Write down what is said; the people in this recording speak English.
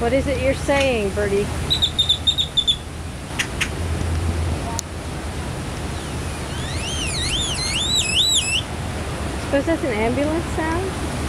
What is it you're saying, Birdie? Suppose that's an ambulance sound?